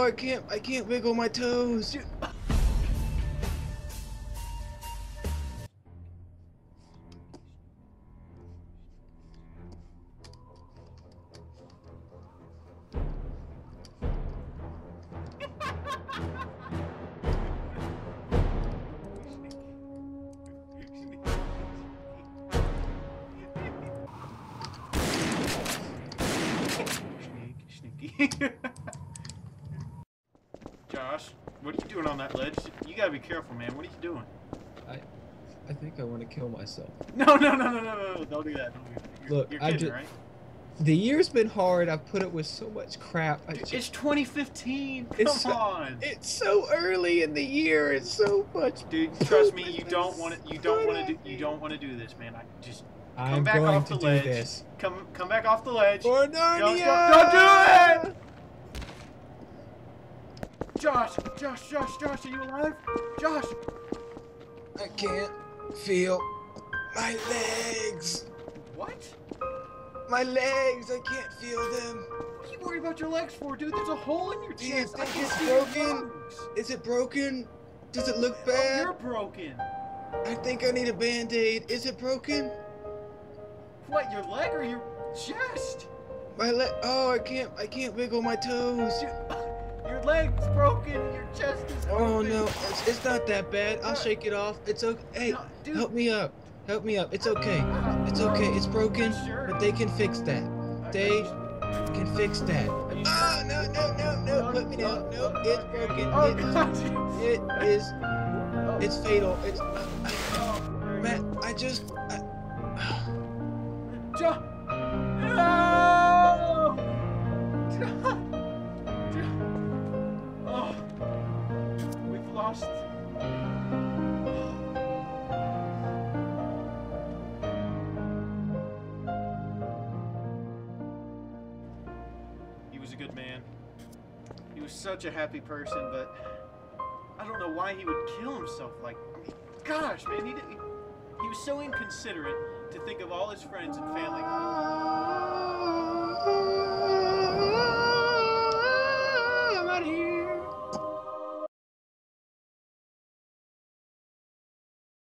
I can't, I can't wiggle my toes. Josh, what are you doing on that ledge? You gotta be careful, man. What are you doing? I I think I want to kill myself. No, no, no, no, no, no! Don't do that. Don't do that. You're, Look, you're I kidding, ju- right? The year's been hard. I've put up with so much crap. I It's 2015. Come It's so- on, it's so early in the year. It's so much. dude. Trust me, you don't want to. You don't want to do. You don't want to do this, man. I just I'm back going off to the do ledge. this. come come back off the ledge. Don't, Narnia! don't, don't do it! Josh, Josh, Josh, Josh, are you alive? Josh, I can't feel my legs. what? My legs. I can't feel them. What are you worried about your legs for, dude? There's a hole in your chest. Do you think it's broken? Is it broken? Does it look bad? Oh, bad? you're broken. I think I need a band-aid. Is it broken? What? Your leg or your chest? My leg. Oh, I can't. I can't wiggle my toes. Your leg's broken. Your chest is. Oh no, it's, it's not that bad. I'll shake it off. It's okay. Hey, No, dude. help me up. Help me up. It's okay. It's okay. It's broken, Sure. but they can fix that. They can fix that. Ah, no, no, no, no. Put me down. No, it's broken. Oh It. It is. Oh, It's fatal. It's. oh, Matt, I just. I, lost. He was a good man. He was such a happy person, but I don't know why he would kill himself. Like, gosh, man, he did, he was so inconsiderate to think of all his friends and family.